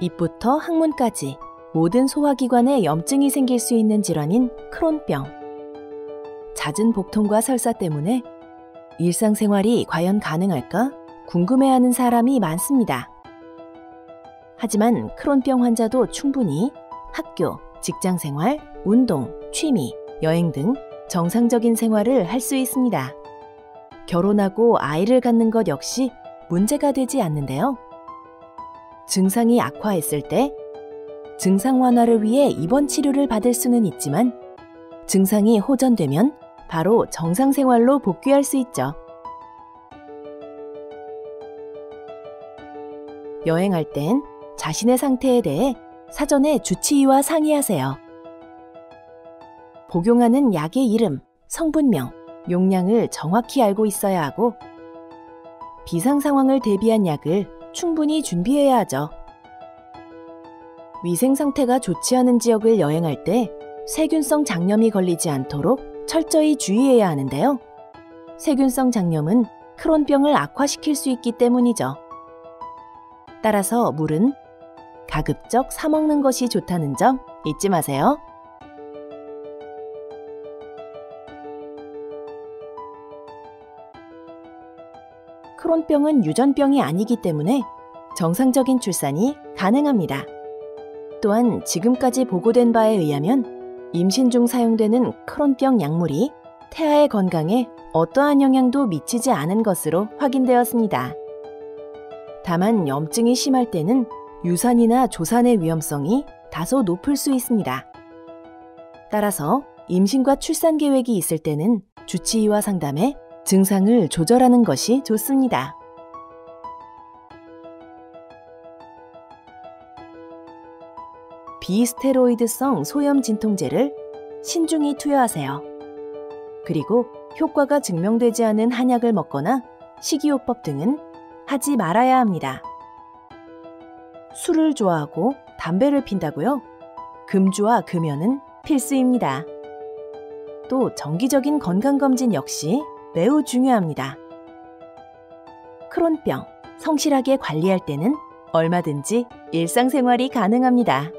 입부터 항문까지 모든 소화기관에 염증이 생길 수 있는 질환인 크론병. 잦은 복통과 설사 때문에 일상생활이 과연 가능할까 궁금해하는 사람이 많습니다. 하지만 크론병 환자도 충분히 학교, 직장 생활, 운동, 취미, 여행 등 정상적인 생활을 할 수 있습니다. 결혼하고 아이를 갖는 것 역시 문제가 되지 않는데요. 증상이 악화했을 때 증상 완화를 위해 입원 치료를 받을 수는 있지만 증상이 호전되면 바로 정상 생활로 복귀할 수 있죠. 여행할 땐 자신의 상태에 대해 사전에 주치의와 상의하세요. 복용하는 약의 이름, 성분명, 용량을 정확히 알고 있어야 하고 비상 상황을 대비한 약을 충분히 준비해야 하죠. 위생 상태가 좋지 않은 지역을 여행할 때 세균성 장염이 걸리지 않도록 철저히 주의해야 하는데요. 세균성 장염은 크론병을 악화시킬 수 있기 때문이죠. 따라서 물은 가급적 사먹는 것이 좋다는 점 잊지 마세요. 크론병은 유전병이 아니기 때문에 정상적인 출산이 가능합니다. 또한 지금까지 보고된 바에 의하면 임신 중 사용되는 크론병 약물이 태아의 건강에 어떠한 영향도 미치지 않은 것으로 확인되었습니다. 다만 염증이 심할 때는 유산이나 조산의 위험성이 다소 높을 수 있습니다. 따라서 임신과 출산 계획이 있을 때는 주치의와 상담해 증상을 조절하는 것이 좋습니다. 비스테로이드성 소염 진통제를 신중히 투여하세요. 그리고 효과가 증명되지 않은 한약을 먹거나 식이요법 등은 하지 말아야 합니다. 술을 좋아하고 담배를 핀다고요? 금주와 금연은 필수입니다. 또 정기적인 건강검진 역시 매우 중요합니다. 크론병 성실하게 관리할 때는 얼마든지 일상생활이 가능합니다.